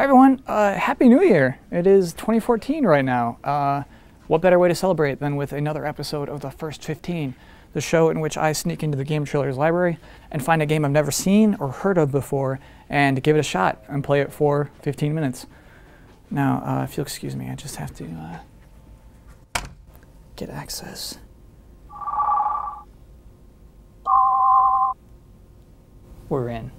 Hi everyone, uh, Happy New Year! It is 2014 right now. Uh, what better way to celebrate than with another episode of The First 15, the show in which I sneak into the GameTrailers library and find a game I've never seen or heard of before and give it a shot and play it for 15 minutes. Now, uh, if you'll excuse me, I just have to uh, get access. We're in.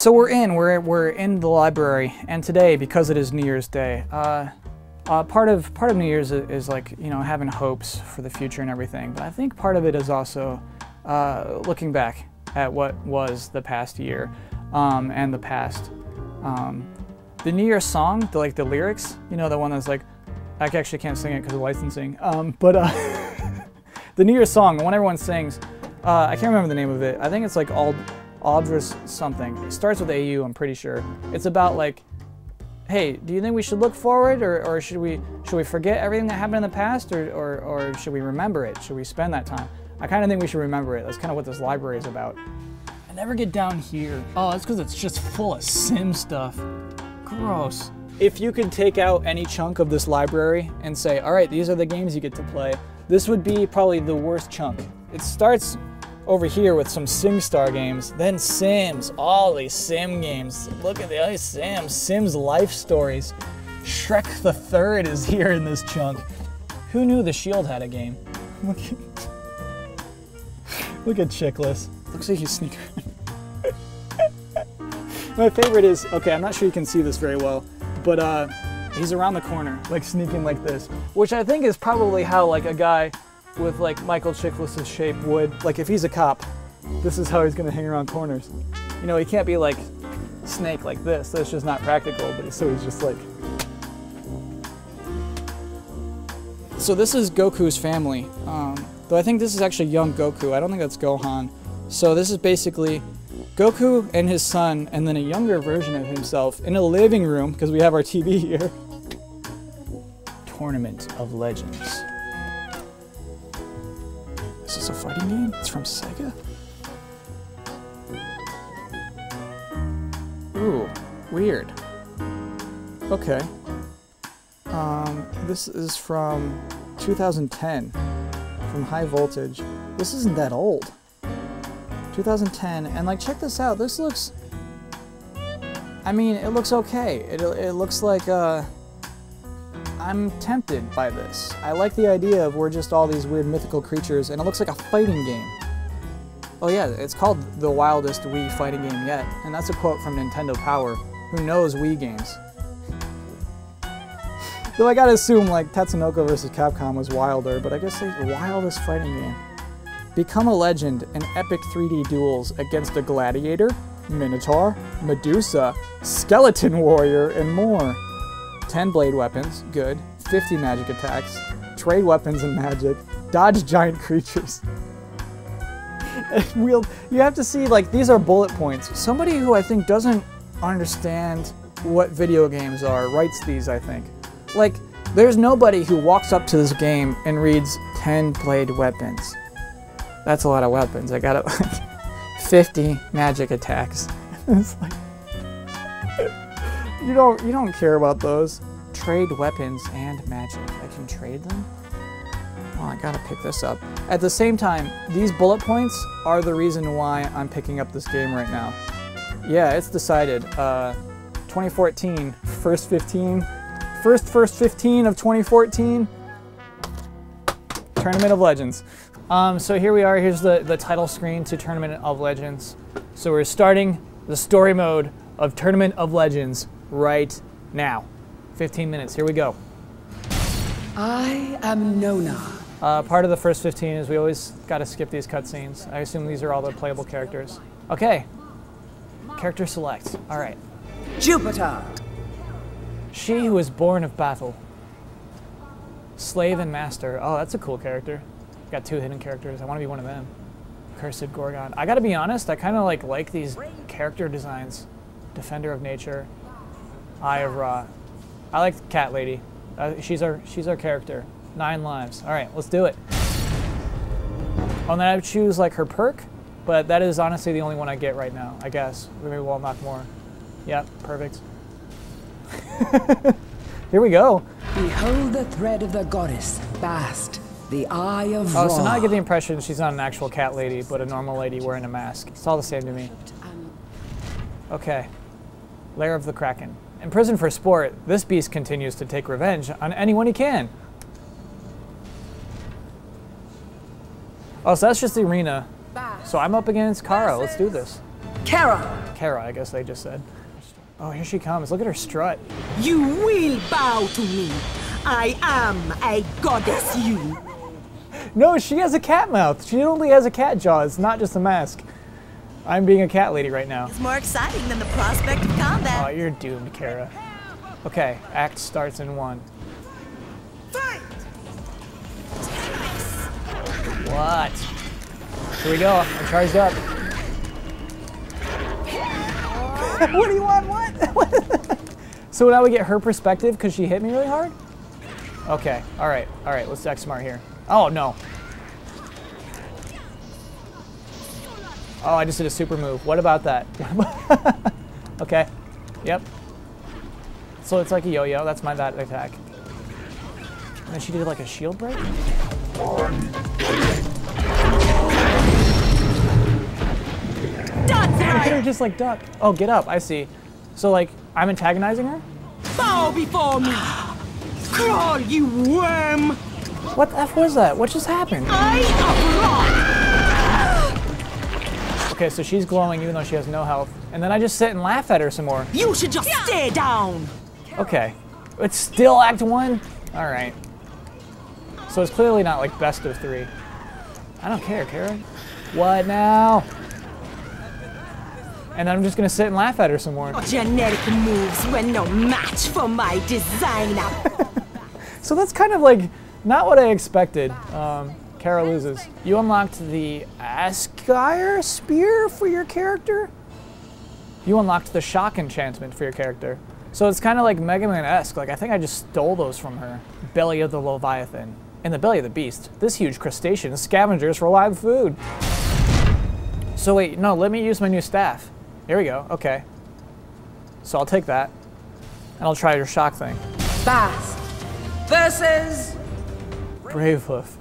So we're in, we're, we're in the library, and today, because it is New Year's Day, uh, uh, part of part of New Year's is, is, like you know having hopes for the future and everything. But I think part of it is also uh, looking back at what was the past year um, and the past. Um, the New Year's song, the, like the lyrics, you know, the one that's like, I actually can't sing it because of licensing. Um, but uh, the New Year's song, the one everyone sings, uh, I can't remember the name of it. I think it's like all Aldris something. It starts with AU, I'm pretty sure. It's about like, hey, do you think we should look forward or, or should we should we forget everything that happened in the past or, or, or should we remember it? Should we spend that time? I kind of think we should remember it. That's kind of what this library is about. I never get down here. Oh, that's because it's just full of sim stuff. Gross. If you could take out any chunk of this library and say, all right, these are the games you get to play, this would be probably the worst chunk. It starts over here with some SimStar games, then Sims, all these Sim games. Look at the ice Sims, Sims life stories. Shrek the Third is here in this chunk. Who knew the Shield had a game? Look at, look at Chiklis. Looks like he's sneaking. My favorite is, okay, I'm not sure you can see this very well, but uh, he's around the corner, like sneaking like this, which I think is probably how like a guy with like Michael Chiklis's shape would, like if he's a cop, this is how he's gonna hang around corners. You know, he can't be like Snake like this, that's just not practical, but so he's just like. So this is Goku's family, um, though I think this is actually young Goku, I don't think that's Gohan. So this is basically Goku and his son, and then a younger version of himself in a living room, because we have our TV here. Tournament of Legends. Is this a fighting game? It's from Sega? Ooh, weird. Okay. Um, this is from 2010, from High Voltage. This isn't that old. 2010, and like, check this out. This looks. I mean, it looks okay. It, it looks like, uh. I'm tempted by this. I like the idea of we're just all these weird mythical creatures, and it looks like a fighting game. Oh yeah, it's called the wildest Wii fighting game yet, and that's a quote from Nintendo Power, who knows Wii games. Though I gotta assume like Tatsunoko vs. Capcom was wilder, but I guess the wildest fighting game. Become a legend in epic 3D duels against a gladiator, minotaur, Medusa, skeleton warrior, and more. 10 blade weapons, good. 50 magic attacks, trade weapons and magic, dodge giant creatures. you have to see, like, these are bullet points. Somebody who I think doesn't understand what video games are writes these, I think. Like, there's nobody who walks up to this game and reads 10 blade weapons. That's a lot of weapons. I got it like 50 magic attacks. it's like you don't you don't care about those. Trade weapons and magic. I can trade them? Oh, I gotta pick this up. At the same time, these bullet points are the reason why I'm picking up this game right now. Yeah, it's decided. Uh, 2014, first 15, first first 15 of 2014, Tournament of Legends. Um, so here we are, here's the, the title screen to Tournament of Legends. So we're starting the story mode of Tournament of Legends right now. 15 minutes, here we go. I am Nona. Uh, part of the first 15 is we always got to skip these cutscenes. I assume these are all the playable characters. Okay, character select, all right. Jupiter. She who is born of battle. Slave and master, oh that's a cool character. Got two hidden characters, I want to be one of them. Cursed Gorgon. I gotta be honest, I kind of like like these character designs. Defender of Nature, Eye of Ra. I like Cat Lady. Uh, she's our she's our character. Nine lives. All right, let's do it. Oh, and then I would choose like her perk, but that is honestly the only one I get right now, I guess. Maybe we'll unlock more. Yep, perfect. Here we go. Behold the thread of the goddess, Bast, the eye of Oh, Ra. so now I get the impression she's not an actual cat lady, but a normal lady wearing a mask. It's all the same to me. Okay. Lair of the Kraken. Imprisoned for sport, this beast continues to take revenge on anyone he can. Oh, so that's just the arena. So I'm up against Kara. Let's do this. Kara, Kara, I guess they just said. Oh, here she comes. Look at her strut. You will bow to me. I am a goddess, you. No, she has a cat mouth. She only has a cat jaw. It's not just a mask. I'm being a cat lady right now. It's more exciting than the prospect of combat. Oh, you're doomed, Kara. Okay, act starts in one. Fight! What? Here we go. I'm charged up. what do you want? What? so now we get her perspective because she hit me really hard? Okay. All right. All right. Let's act smart here. Oh, no. Oh, I just did a super move. What about that? okay. Yep. So it's like a yo-yo. That's my that attack. And then she did like a shield break? That's Hit her just like duck. Oh, get up. I see. So like I'm antagonizing her? Bow before me! Crawl, you worm! What the f was that? What just happened? Of Ra! Okay, so she's glowing even though she has no health. And then I just sit and laugh at her some more. You should just stay down! Okay. It's still Act 1? Alright. So it's clearly not like best of three. I don't care, Kara. What now? And then I'm just gonna sit and laugh at her some more. Genetic moves were no match for my designer. So that's kind of like not what I expected. Um, Kara loses. You unlocked the Askire Spear for your character? You unlocked the Shock Enchantment for your character. So it's kind of like Mega Man-esque. Like I think I just stole those from her. Belly of the Leviathan. In the belly of the beast, this huge crustacean is scavengers for live food. So wait, no, let me use my new staff. Here we go, okay. So I'll take that, and I'll try your shock thing. Bast versus Brave Hoof.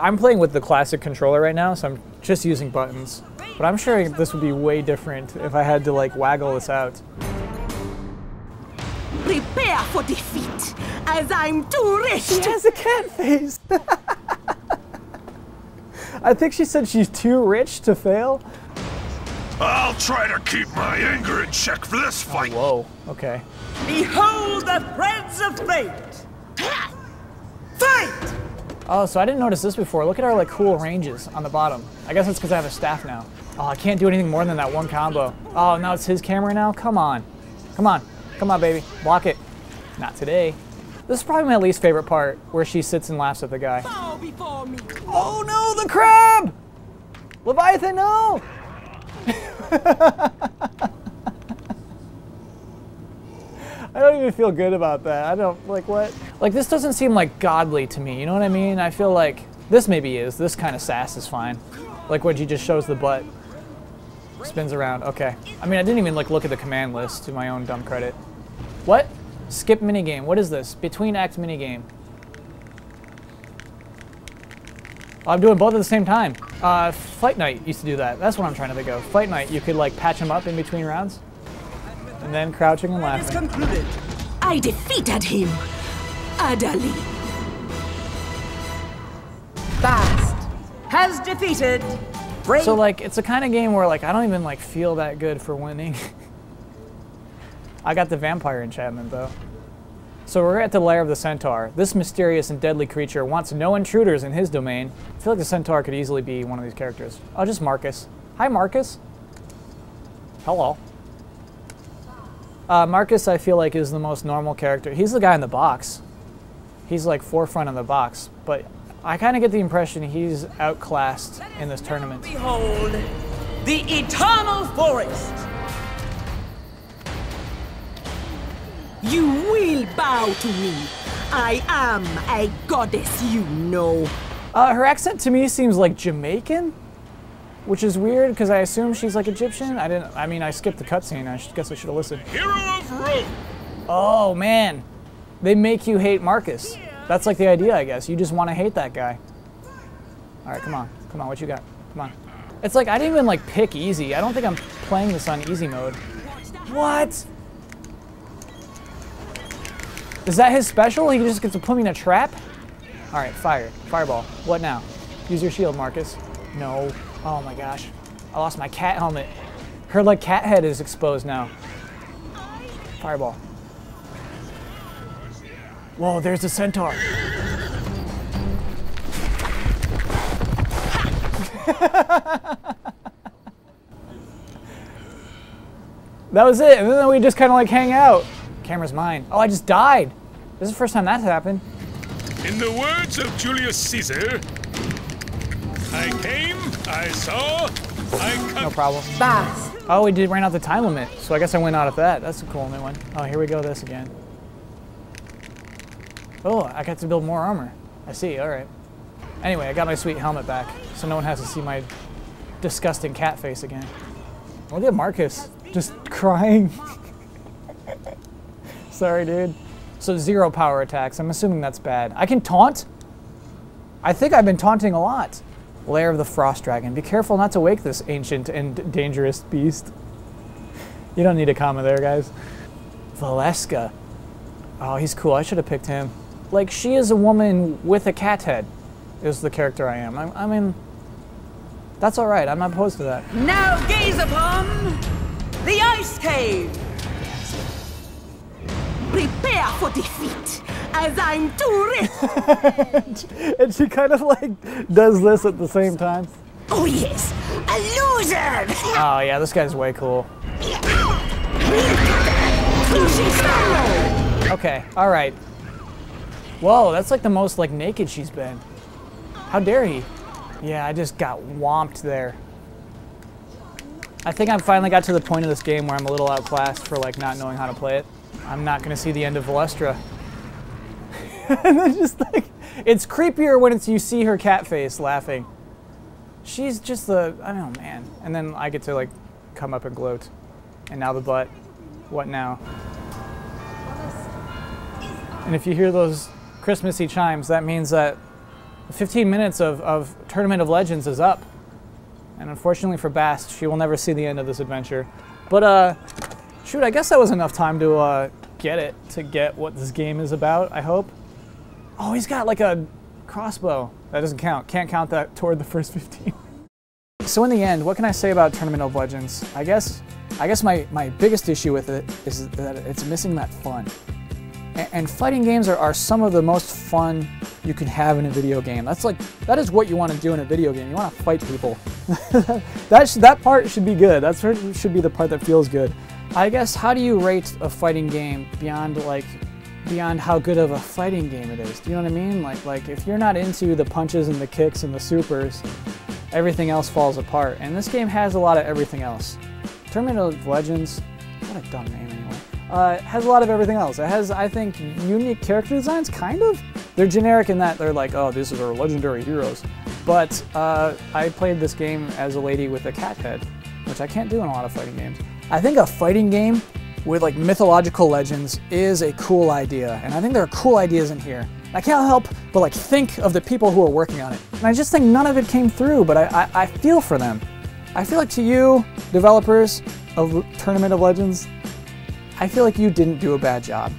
I'm playing with the classic controller right now, so I'm just using buttons. But I'm sure this would be way different if I had to like waggle this out. Prepare for defeat, as I'm too rich She has a cat face. I think she said she's too rich to fail. I'll try to keep my anger in check for this fight. Whoa, okay. Behold the threads of fate! Oh, so I didn't notice this before. Look at our like cool ranges on the bottom. I guess it's because I have a staff now. Oh, I can't do anything more than that one combo. Oh, now it's his camera now? Come on. Come on. Come on, baby. Block it. Not today. This is probably my least favorite part, where she sits and laughs at the guy. Bow before me! Oh no, the crab! Leviathan, no! I don't even feel good about that. I don't, like, what? Like, this doesn't seem, like, godly to me, you know what I mean? I feel like, this maybe is. This kind of sass is fine. Like when she just shows the butt. Spins around, okay. I mean, I didn't even, like, look at the command list to my own dumb credit. What? Skip minigame. What is this? Between act minigame. I'm doing both at the same time. Uh, Fight Night used to do that. That's what I'm trying to think of. Fight Night, you could like patch them up in between rounds, and then crouching and laughing. I defeated him! Utterly! Bast has defeated Brave So like, it's a kind of game where like I don't even like feel that good for winning. I got the vampire enchantment though. So we're at the lair of the centaur. This mysterious and deadly creature wants no intruders in his domain. I feel like the centaur could easily be one of these characters. Oh, just Marcus. Hi, Marcus. Hello. Uh, Marcus, I feel like, is the most normal character. He's the guy in the box. He's like forefront in the box, but I kind of get the impression he's outclassed in this tournament. Behold the eternal forest. You will bow to me! I am a goddess, you know. Uh, her accent to me seems like Jamaican. which is weird because I assume she's like Egyptian. I didn't. I mean, I skipped the cutscene. I guess I should have listened. Hero of Rome! Oh man, they make you hate Marcus. That's like the idea, I guess. You just want to hate that guy. All right, come on, come on. What you got? Come on. It's like I didn't even like pick easy. I don't think I'm playing this on easy mode. What? Is that his special? He just gets to put me in a trap? All right, fire. Fireball. What now? Use your shield, Marcus. No. Oh my gosh. I lost my cat helmet. Her like cat head is exposed now. Fireball. Whoa, there's a centaur. that was it. And then we just kind of like hang out. Camera's mine. Oh, I just died. This is the first time that's happened. In the words of Julius Caesar, I came, I saw, I No problem. Bast. Oh, we did ran out the time limit, so I guess I went out of that. That's a cool new one. Oh, here we go, this again. Oh, I got to build more armor. I see, all right. Anyway, I got my sweet helmet back, so no one has to see my disgusting cat face again. Look at Marcus, just crying. Sorry, dude. So zero power attacks, I'm assuming that's bad. I can taunt? I think I've been taunting a lot. Lair of the Frost Dragon. Be careful not to wake this ancient and dangerous beast. You don't need a comma there, guys. Valeska. Oh, he's cool. I should have picked him. Like, she is a woman with a cat head, is the character I am. I, I mean, that's all right. I'm not opposed to that. Now gaze upon the ice cave. Prepare for defeat, as I'm too rich. And she kind of like does this at the same time. oh yes, a loser. Oh, yeah, this guy's way cool. Okay, all right. Whoa, that's like the most like naked she's been. How dare he? Yeah, I just got whomped there. I think I finally got to the point of this game where I'm a little outclassed for like not knowing how to play it. I'm not gonna see the end of Valestra. and then just like, it's creepier when it's you see her cat face laughing. She's just the, I don't know, man. And then I get to like come up and gloat. And now the butt. What now? And if you hear those Christmassy chimes, that means that the 15 minutes of, of Tournament of Legends is up. And unfortunately for Bast, she will never see the end of this adventure. But, uh, shoot, I guess that was enough time to uh, get it, to get what this game is about, I hope. Oh, he's got like a crossbow. That doesn't count. Can't count that toward the first 15. So in the end, what can I say about Tournament of Legends? I guess, I guess my, my biggest issue with it is that it's missing that fun. And fighting games are, are some of the most fun you can have in a video game. That's like that is what you want to do in a video game. You want to fight people. that that part should be good. That should be the part that feels good. I guess how do you rate a fighting game beyond like beyond how good of a fighting game it is? Do you know what I mean? Like like if you're not into the punches and the kicks and the supers, everything else falls apart. And this game has a lot of everything else. Of Legends, what a dumb name. Uh, has a lot of everything else. It has, I think, unique character designs, kind of. They're generic in that they're like, oh, these are legendary heroes. But uh, I played this game as a lady with a cat head, which I can't do in a lot of fighting games. I think a fighting game with like mythological legends is a cool idea, and I think there are cool ideas in here. I can't help but like think of the people who are working on it, and I just think none of it came through. But I, I, I feel for them. I feel like to you, developers of Tournament of Legends, I feel like you didn't do a bad job.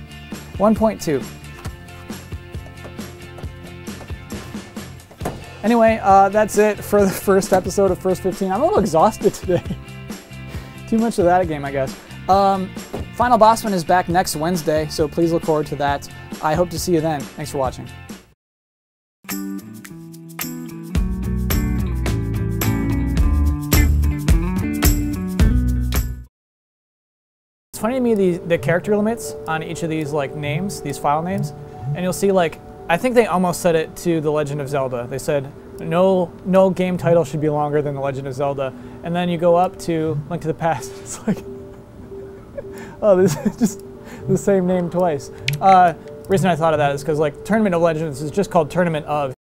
1.2. Anyway, uh, that's it for the first episode of First 15. I'm a little exhausted today. Too much of that game, I guess. Um, Final Bosman is back next Wednesday, so please look forward to that. I hope to see you then. Thanks for watching. Funny to me the, the character limits on each of these like names, these file names, and you'll see like I think they almost said it to The Legend of Zelda. They said no no game title should be longer than The Legend of Zelda, and then you go up to Link to the Past. It's like oh, this is just the same name twice. Uh, reason I thought of that is because like Tournament of Legends is just called Tournament of.